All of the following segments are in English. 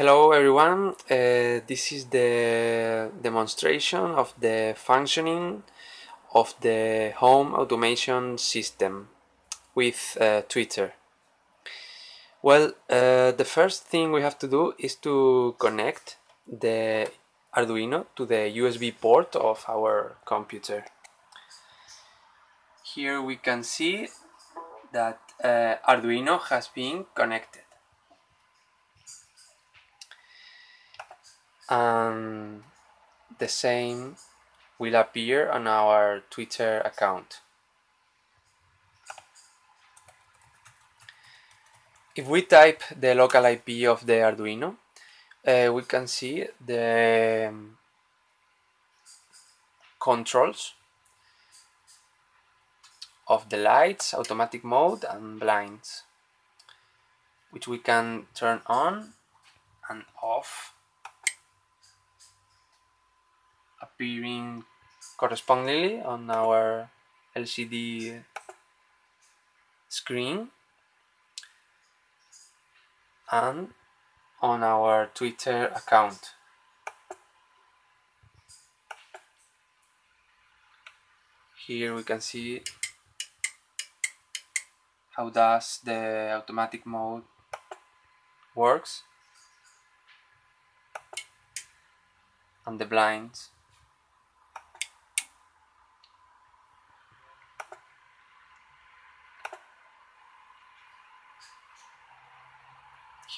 Hello everyone, uh, this is the demonstration of the functioning of the home automation system with uh, Twitter. Well, uh, the first thing we have to do is to connect the Arduino to the USB port of our computer. Here we can see that uh, Arduino has been connected. And the same will appear on our Twitter account. If we type the local IP of the Arduino, uh, we can see the um, controls of the lights, automatic mode and blinds, which we can turn on and off appearing correspondingly on our LCD screen and on our Twitter account. Here we can see how does the automatic mode works and the blinds.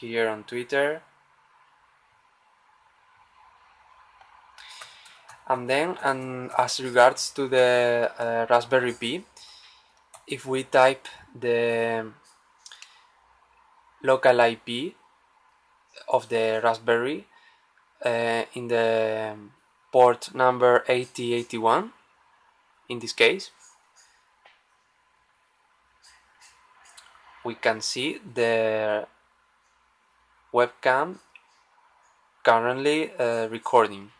Here on Twitter. And then, and as regards to the uh, Raspberry Pi, if we type the local IP of the Raspberry uh, in the port number 8081, in this case, we can see the webcam currently uh, recording